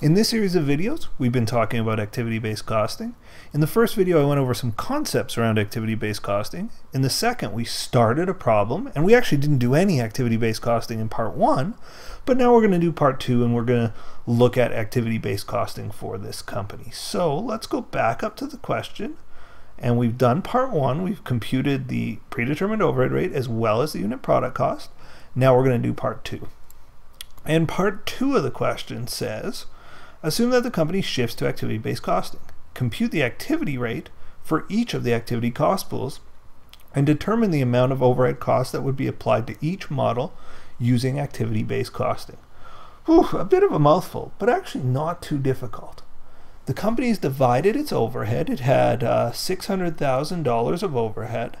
In this series of videos, we've been talking about activity-based costing. In the first video, I went over some concepts around activity-based costing. In the second, we started a problem, and we actually didn't do any activity-based costing in part one, but now we're going to do part two, and we're going to look at activity-based costing for this company. So let's go back up to the question, and we've done part one. We've computed the predetermined overhead rate as well as the unit product cost. Now we're going to do part two. And part two of the question says, Assume that the company shifts to activity-based costing. Compute the activity rate for each of the activity cost pools and determine the amount of overhead costs that would be applied to each model using activity-based costing. Whew, a bit of a mouthful, but actually not too difficult. The company's divided its overhead. It had uh, $600,000 of overhead,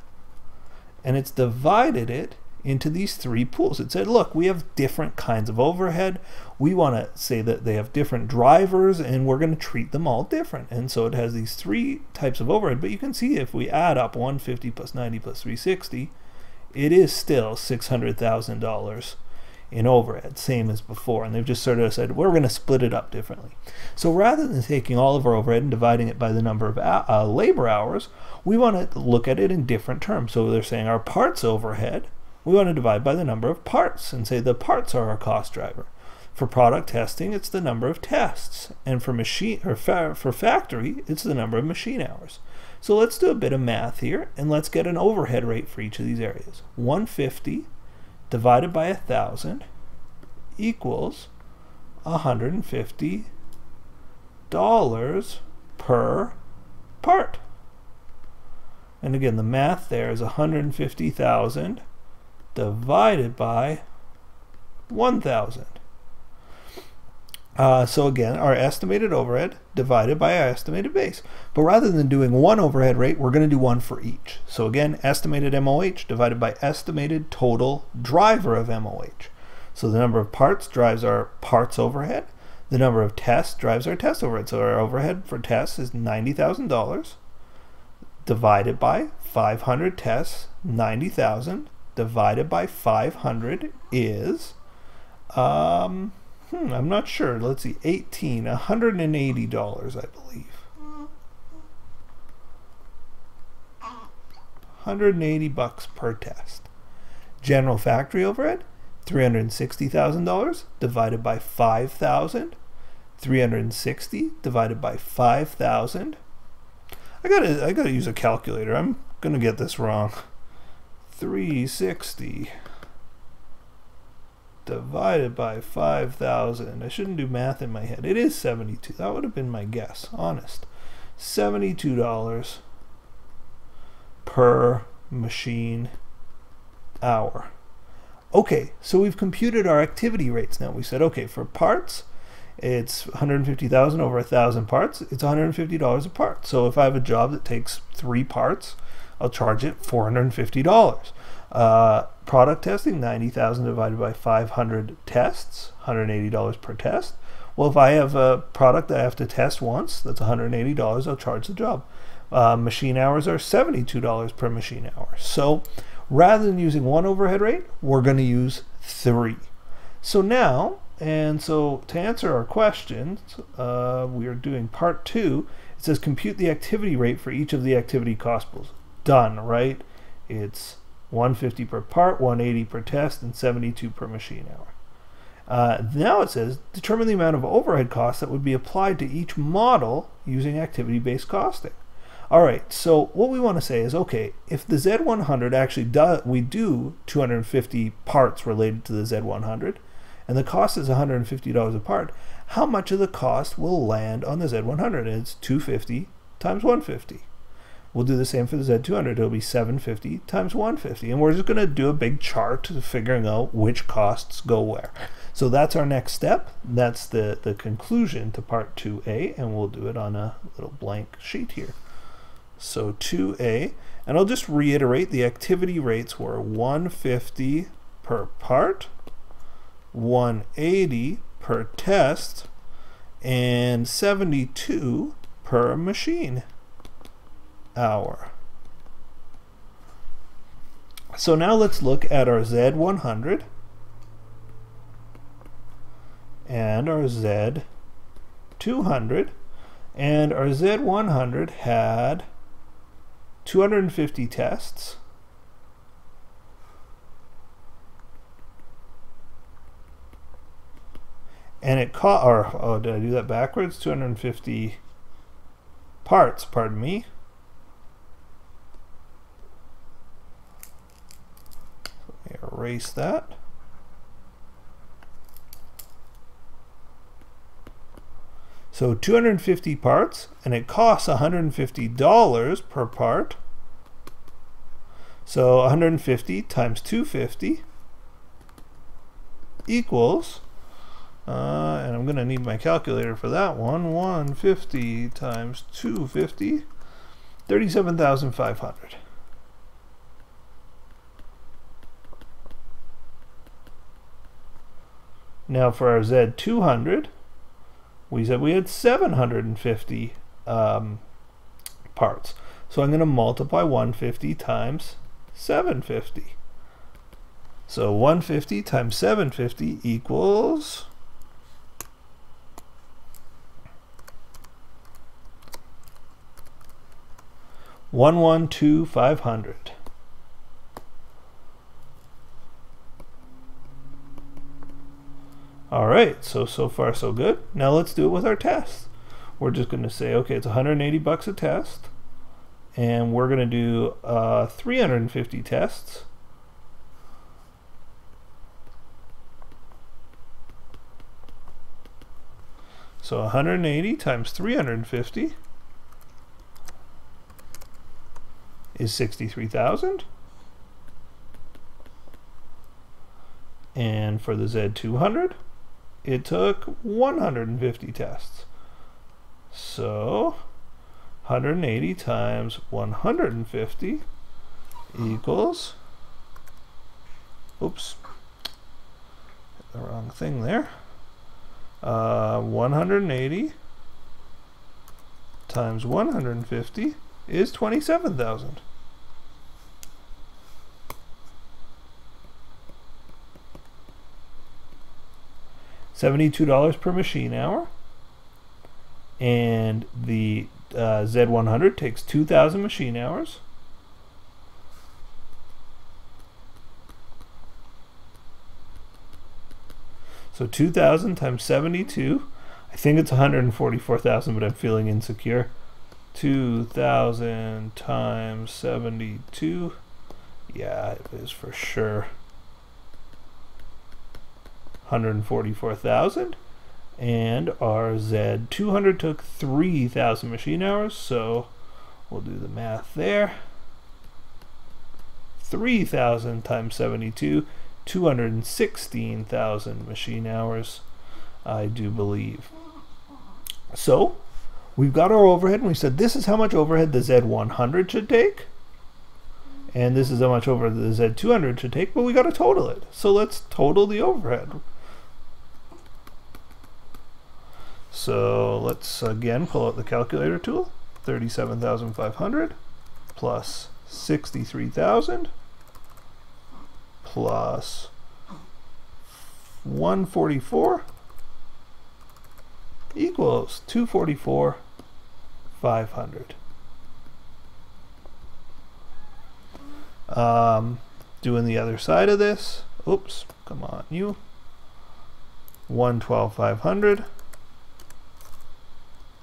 and it's divided it into these three pools. It said, look, we have different kinds of overhead. We want to say that they have different drivers and we're going to treat them all different. And so it has these three types of overhead. But you can see if we add up 150 plus 90 plus 360, it is still $600,000 in overhead, same as before. And they've just sort of said, we're going to split it up differently. So rather than taking all of our overhead and dividing it by the number of uh, labor hours, we want to look at it in different terms. So they're saying our parts overhead we want to divide by the number of parts and say the parts are our cost driver. For product testing, it's the number of tests, and for machine or fa for factory, it's the number of machine hours. So let's do a bit of math here, and let's get an overhead rate for each of these areas. 150 divided by 1,000 equals 150 dollars per part. And again, the math there is 150,000 divided by 1,000. Uh, so again, our estimated overhead divided by our estimated base. But rather than doing one overhead rate, we're going to do one for each. So again, estimated MOH divided by estimated total driver of MOH. So the number of parts drives our parts overhead. The number of tests drives our test overhead. So our overhead for tests is $90,000 divided by 500 tests, 90,000 divided by 500 is, um, hmm, I'm not sure. Let's see, 18, $180, I believe. 180 bucks per test. General factory overhead, $360,000 divided by 5,000. 360 divided by 5,000. I gotta, I gotta use a calculator. I'm gonna get this wrong. 360 divided by 5,000. I shouldn't do math in my head. It is 72. That would have been my guess, honest. $72 per machine hour. Okay, so we've computed our activity rates now. We said, okay, for parts, it's 150,000 over 1,000 parts. It's $150 a part. So if I have a job that takes three parts, I'll charge it $450. Uh, product testing, 90,000 divided by 500 tests, $180 per test. Well, if I have a product that I have to test once, that's $180, I'll charge the job. Uh, machine hours are $72 per machine hour. So rather than using one overhead rate, we're going to use three. So now, and so to answer our questions, uh, we are doing part two. It says compute the activity rate for each of the activity cost pools done, right? It's 150 per part, 180 per test, and 72 per machine hour. Uh, now it says determine the amount of overhead costs that would be applied to each model using activity-based costing. All right, so what we want to say is, okay, if the Z100 actually does, we do 250 parts related to the Z100, and the cost is $150 a part, how much of the cost will land on the Z100? It's 250 times 150. We'll do the same for the Z200. It'll be 750 times 150. And we're just going to do a big chart figuring out which costs go where. So that's our next step. That's the, the conclusion to part 2A, and we'll do it on a little blank sheet here. So 2A, and I'll just reiterate the activity rates were 150 per part, 180 per test, and 72 per machine hour. So now let's look at our Z100 and our Z200. and our Z100 had 250 tests. And it caught, or, oh, did I do that backwards? 250 parts, pardon me. Erase that. So 250 parts, and it costs $150 per part. So 150 times 250 equals, uh, and I'm going to need my calculator for that one, 150 times 250, 37,500. Now for our Z200, we said we had 750 um, parts. So I'm going to multiply 150 times 750. So 150 times 750 equals 112500. Alright, so, so far so good. Now let's do it with our tests. We're just going to say, okay, it's 180 bucks a test, and we're going to do uh, 350 tests. So 180 times 350 is 63,000. And for the Z200, it took 150 tests. So 180 times 150 equals, oops, the wrong thing there. Uh, 180 times 150 is 27,000. $72 per machine hour. And the uh, Z100 takes 2,000 machine hours. So 2,000 times 72. I think it's 144,000, but I'm feeling insecure. 2,000 times 72. Yeah, it is for sure. 144,000 and our Z200 took 3,000 machine hours so we'll do the math there. 3,000 times 72 216,000 machine hours I do believe. So we've got our overhead and we said this is how much overhead the Z100 should take and this is how much over the Z200 should take but we got to total it. So let's total the overhead So let's again pull out the calculator tool. 37,500 plus 63,000 plus 144 equals 244 500. Um, doing the other side of this, oops, come on you, 112 500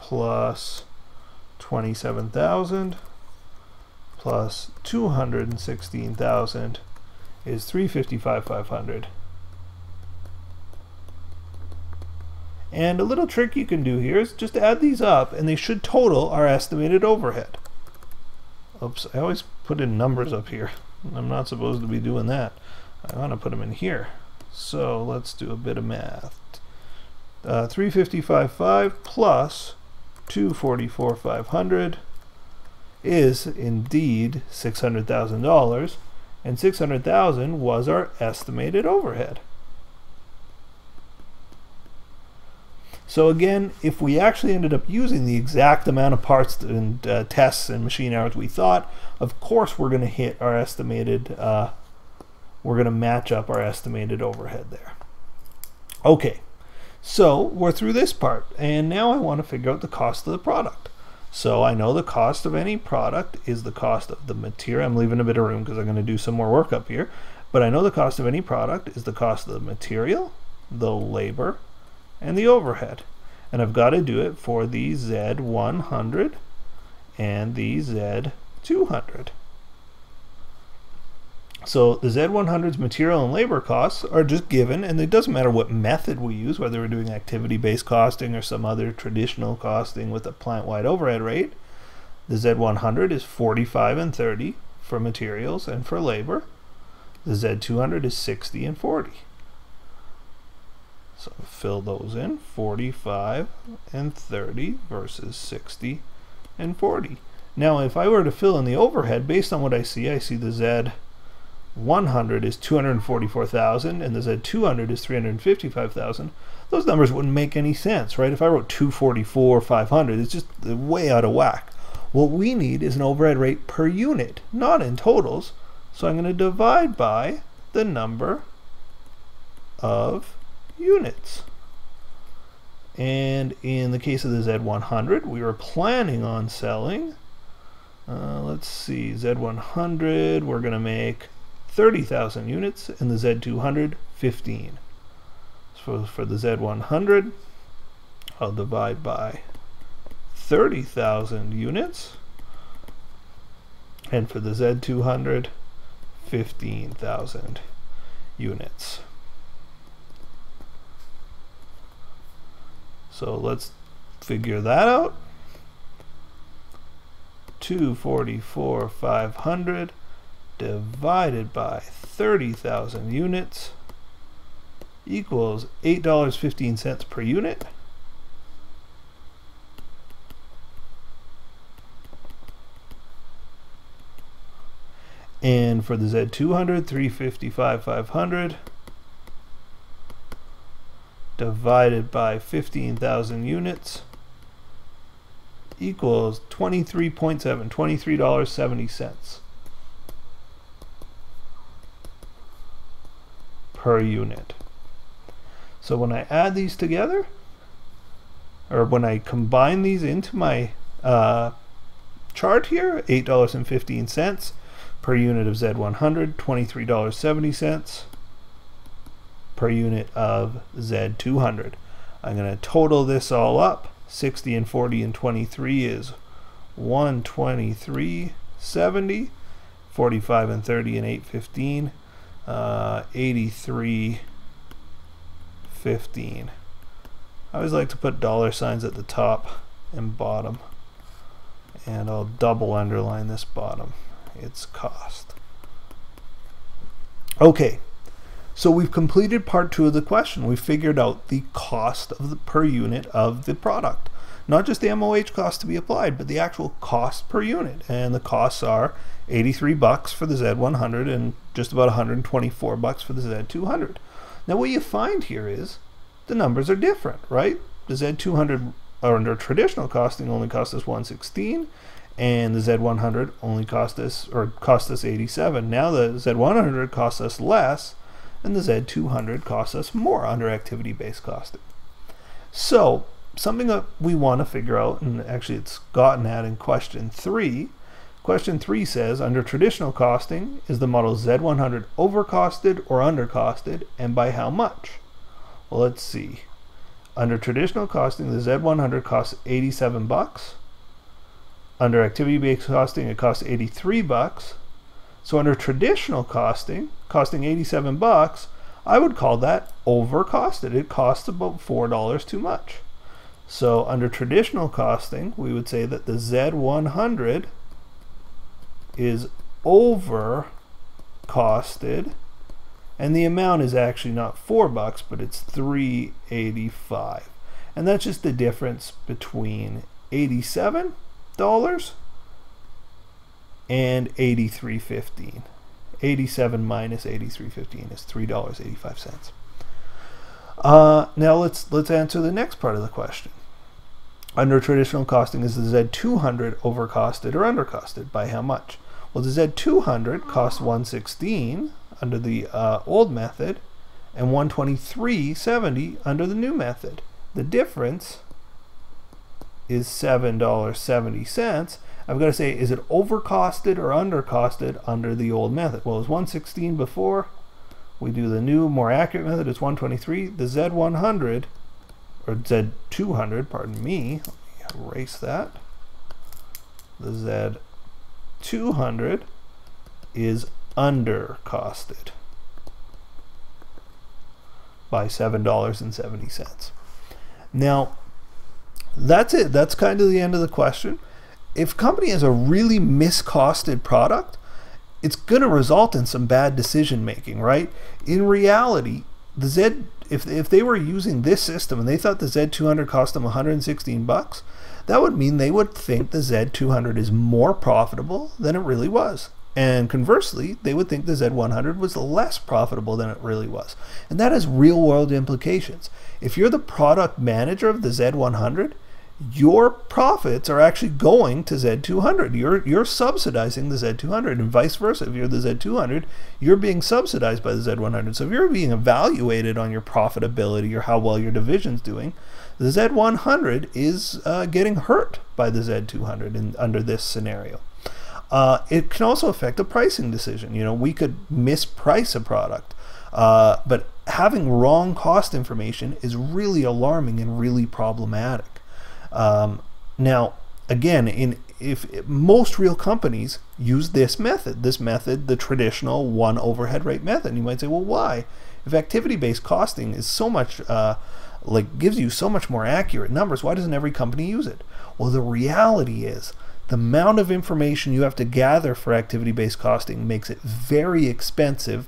plus 27,000 plus 216,000 is 355,500. And a little trick you can do here is just add these up and they should total our estimated overhead. Oops, I always put in numbers up here. I'm not supposed to be doing that. I want to put them in here. So let's do a bit of math. Uh, 355.5 plus 244,500 is indeed $600,000 and 600,000 was our estimated overhead. So again, if we actually ended up using the exact amount of parts and uh, tests and machine hours we thought, of course we're going to hit our estimated, uh, we're going to match up our estimated overhead there. Okay, So we're through this part, and now I want to figure out the cost of the product. So I know the cost of any product is the cost of the material. I'm leaving a bit of room because I'm going to do some more work up here. But I know the cost of any product is the cost of the material, the labor, and the overhead. And I've got to do it for the Z100 and the Z200. So the Z100's material and labor costs are just given, and it doesn't matter what method we use, whether we're doing activity-based costing or some other traditional costing with a plant-wide overhead rate. The Z100 is 45 and 30 for materials and for labor. The Z200 is 60 and 40. So fill those in, 45 and 30 versus 60 and 40. Now if I were to fill in the overhead, based on what I see, I see the Z 100 is 244,000 and the Z200 is 355,000, those numbers wouldn't make any sense, right? If I wrote 244, 500, it's just way out of whack. What we need is an overhead rate per unit, not in totals. So I'm going to divide by the number of units. And in the case of the Z100, we were planning on selling, uh, let's see, Z100, we're going to make 30,000 units, and the Z200, 15. So for the Z100, I'll divide by 30,000 units, and for the Z200, 15,000 units. So let's figure that out. 244, 500 divided by 30,000 units equals $8.15 per unit. And for the Z200, 355, 500 divided by 15,000 units equals 23.7, $23.70. per unit. So when I add these together, or when I combine these into my uh, chart here, $8.15 per unit of Z100, $23.70 per unit of Z200. I'm going to total this all up. 60 and 40 and 23 is 123.70. 45 and 30 and 815 uh, 83 15 I always like to put dollar signs at the top and bottom and I'll double underline this bottom. Its cost. Okay so we've completed part two of the question. We figured out the cost of the per unit of the product not just the MOH cost to be applied, but the actual cost per unit. And the costs are 83 bucks for the Z100 and just about 124 bucks for the Z200. Now what you find here is the numbers are different, right? The Z200 under traditional costing only cost us 116 and the Z100 only cost us or cost us 87. Now the Z100 costs us less and the Z200 costs us more under activity-based costing. So something that we want to figure out, and actually it's gotten at in question three. Question three says, under traditional costing, is the model Z100 overcosted or undercosted, and by how much? Well, let's see. Under traditional costing, the Z100 costs 87 bucks. Under activity-based costing, it costs 83 bucks. So under traditional costing, costing 87 bucks, I would call that overcosted. It costs about $4 too much. So under traditional costing, we would say that the Z100 is over costed and the amount is actually not four bucks but it's 385 and that's just the difference between 87 dollars and 83.15 87 minus 83.15 is three dollars 85 cents uh, now let's let's answer the next part of the question. Under traditional costing, is the Z200 overcosted or undercosted? By how much? Well, the Z200 costs 116 under the uh, old method, and 123.70 under the new method. The difference is $7.70. I've got to say, is it overcosted or undercosted under the old method? Well, it was 116 before. We do the new, more accurate method. It's 123. The Z100, or Z200, pardon me. Let me erase that. The Z200 is undercosted by $7.70. Now, that's it. That's kind of the end of the question. If company has a really miscosted product, it's going to result in some bad decision making, right? In reality, the Z if if they were using this system and they thought the Z200 cost them 116 bucks, that would mean they would think the Z200 is more profitable than it really was. And conversely, they would think the Z100 was less profitable than it really was. And that has real world implications. If you're the product manager of the Z100, your profits are actually going to Z200. You're you're subsidizing the Z200 and vice versa. If you're the Z200, you're being subsidized by the Z100. So if you're being evaluated on your profitability or how well your division's doing, the Z100 is uh, getting hurt by the Z200 in, under this scenario. Uh, it can also affect a pricing decision. You know, we could misprice a product, uh, but having wrong cost information is really alarming and really problematic. Um, now, again, in if, most real companies use this method, this method, the traditional one overhead rate method, and you might say, well, why? If activity-based costing is so much uh, like gives you so much more accurate numbers, why doesn't every company use it? Well, the reality is the amount of information you have to gather for activity-based costing makes it very expensive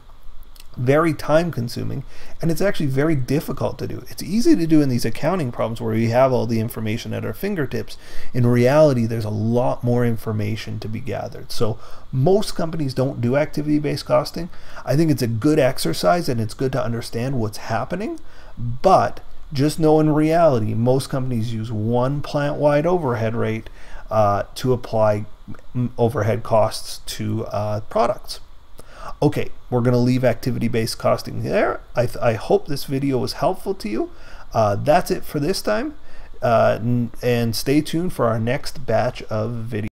very time consuming and it's actually very difficult to do. It's easy to do in these accounting problems where we have all the information at our fingertips. In reality, there's a lot more information to be gathered. So most companies don't do activity based costing. I think it's a good exercise and it's good to understand what's happening, but just know in reality, most companies use one plant wide overhead rate uh, to apply overhead costs to uh, products. Okay, we're going to leave activity-based costing there. I, I, hope this video was helpful to you. Uh, that's it for this time. Uh, and stay tuned for our next batch of videos.